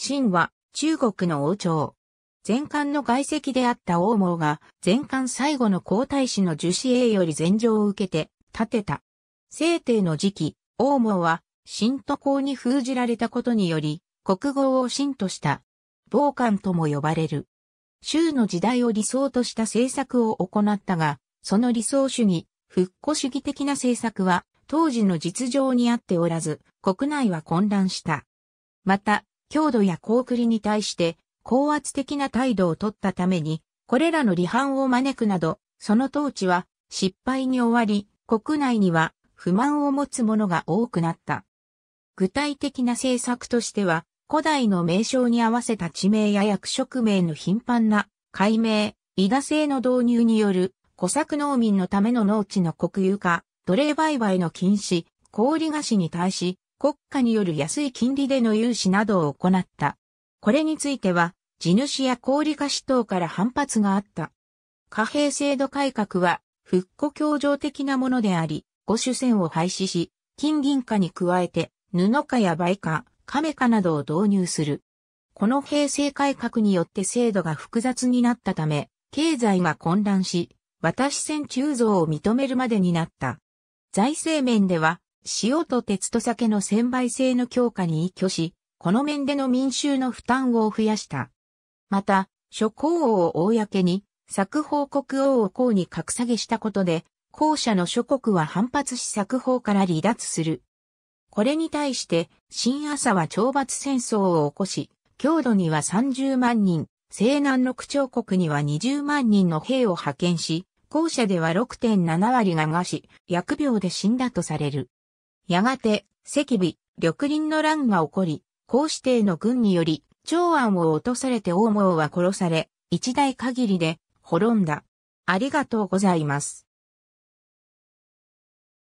秦は中国の王朝。前漢の外籍であった王毛が前漢最後の皇太子の樹子英より禅譲を受けて建てた。聖帝の時期、王毛は神都公に封じられたことにより国号を神とした傍漢とも呼ばれる。州の時代を理想とした政策を行ったが、その理想主義、復古主義的な政策は当時の実情にあっておらず、国内は混乱した。また、郷土や高栗に対して高圧的な態度を取ったために、これらの離反を招くなど、その統治は失敗に終わり、国内には不満を持つ者が多くなった。具体的な政策としては、古代の名称に合わせた地名や役職名の頻繁な改名、伊賀制の導入による小作農民のための農地の国有化、奴隷売買の禁止、氷菓子に対し国家による安い金利での融資などを行った。これについては、地主や氷菓子等から反発があった。貨幣制度改革は、復古協情的なものであり、五種線を廃止し、金銀貨に加えて、布貨や売貨、亀化などを導入する。この平成改革によって制度が複雑になったため、経済が混乱し、渡し線鋳造を認めるまでになった。財政面では、塩と鉄と酒の専売制の強化に依拠し、この面での民衆の負担を増やした。また、諸公王を公に、作法国王を公に格下げしたことで、後者の諸国は反発し作法から離脱する。これに対して、新朝は懲罰戦争を起こし、郷土には30万人、西南の区長国には20万人の兵を派遣し、後者では6.7割が餓死、疫病で死んだとされる。やがて、赤尾、緑林の乱が起こり、皇子帝の軍により、長安を落とされて王毛は殺され、一代限りで滅んだ。ありがとうございます。